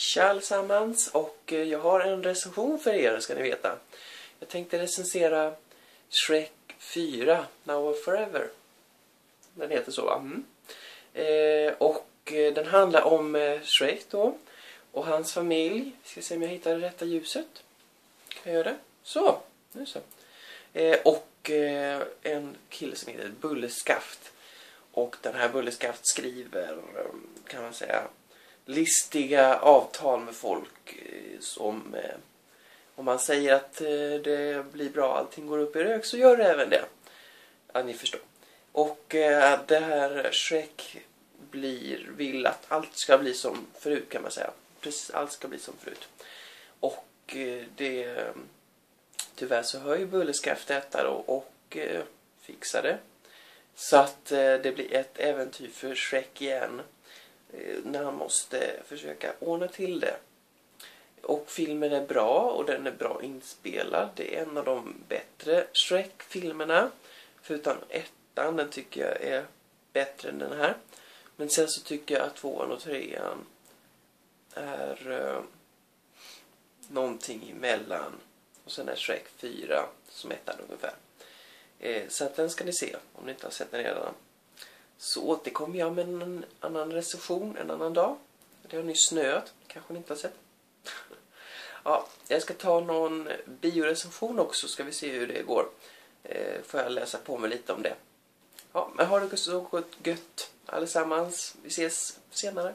Tja allesammans och eh, jag har en recension för er ska ni veta. Jag tänkte recensera Shrek 4, Now or Forever. Den heter så va? Mm. Eh, och eh, den handlar om eh, Shrek då. Och hans familj. Ska se om jag hittar det rätta ljuset. Kan jag göra det? Så, nu så. Eh, och eh, en kille som heter Bulleskaft. Och den här Bulleskaft skriver, kan man säga, listiga avtal med folk eh, som eh, om man säger att eh, det blir bra, allting går upp i rök så gör det även det. Ja, ni förstår. Och eh, det här Shrek blir, vill att allt ska bli som förut kan man säga. Precis, allt ska bli som förut. Och eh, det tyvärr så hör ju Bulleskaft detta då och fixar det. Så att det blir ett äventyr för Shrek igen. Eh, när han måste försöka ordna till det. Och filmen är bra och den är bra inspelad. Det är en av de bättre Shrek-filmerna. Förutom ettan, den tycker jag är bättre än den här. Men sen så tycker jag att tvåan och trean är eh, någonting emellan. Och sen är Shrek 4 som ettan ungefär. Eh, så att den ska ni se om ni inte har sett den redan så återkommer jag med en annan recension en annan dag. Det har nyss snöat, kanske ni inte har sett. ja, jag ska ta någon biorecension också, ska vi se hur det går. Eh, får jag läsa på mig lite om det. Ja, men ha det så gott allesammans. Vi ses senare.